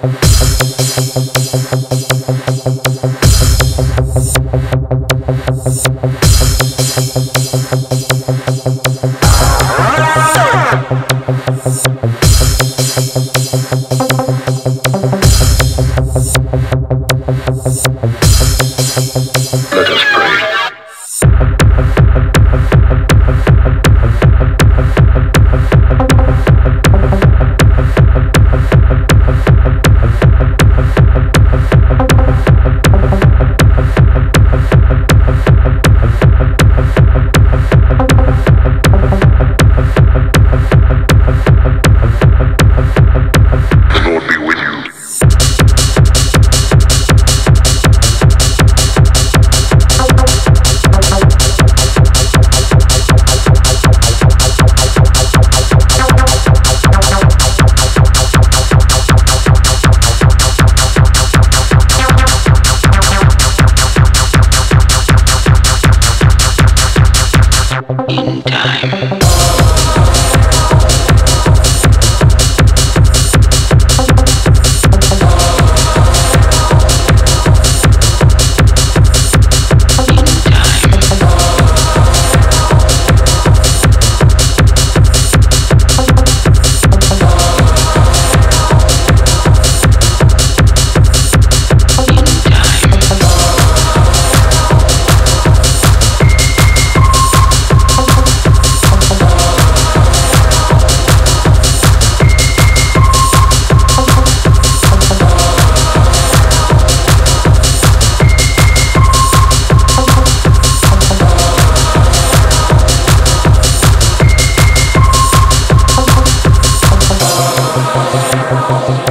Thank you. time.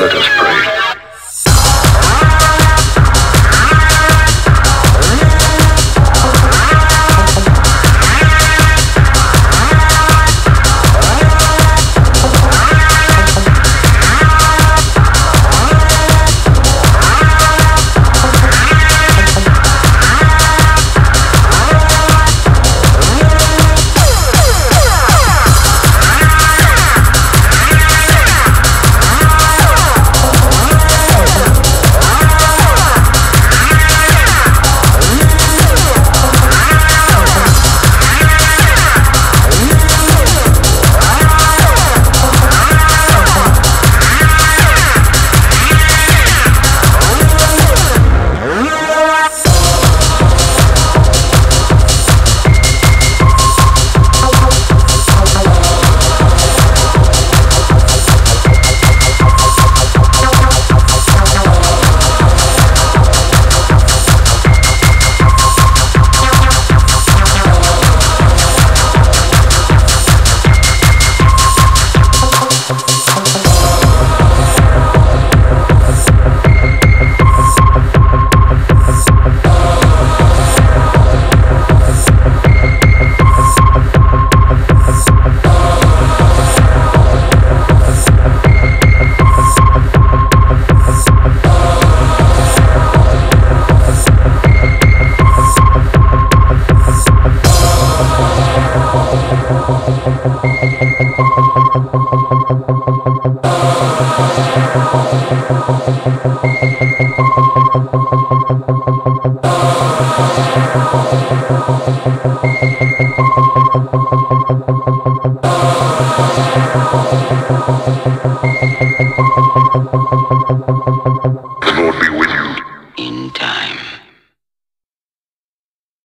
Let us pray.